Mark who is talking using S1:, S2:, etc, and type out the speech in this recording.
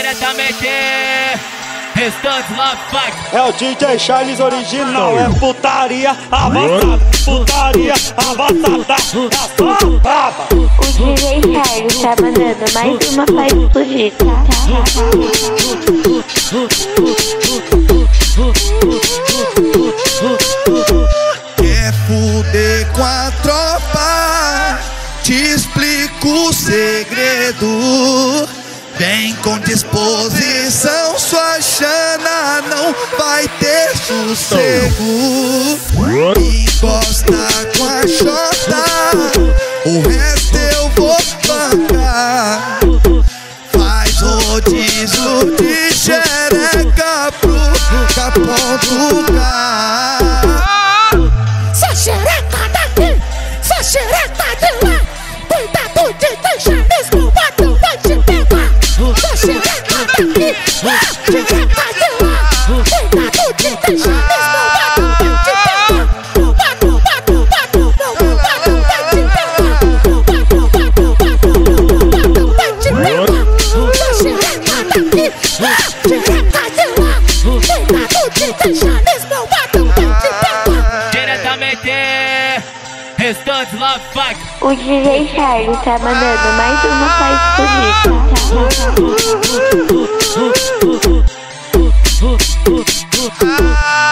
S1: Diretamente Restantes Love Fight
S2: É o DJ Charles original, é putaria avançada, putaria avançada, é braba.
S3: O DJ Charles tá mandando mais uma pra explodir, tá?
S4: Quer fuder com com disposição, sua chana não vai ter sossego. Encosta com a chota, o resto eu vou bancar. Faz rodízio de xereca pro capão do carro.
S3: O DJ Charles tá mandando mais uma explodir, tá? ah.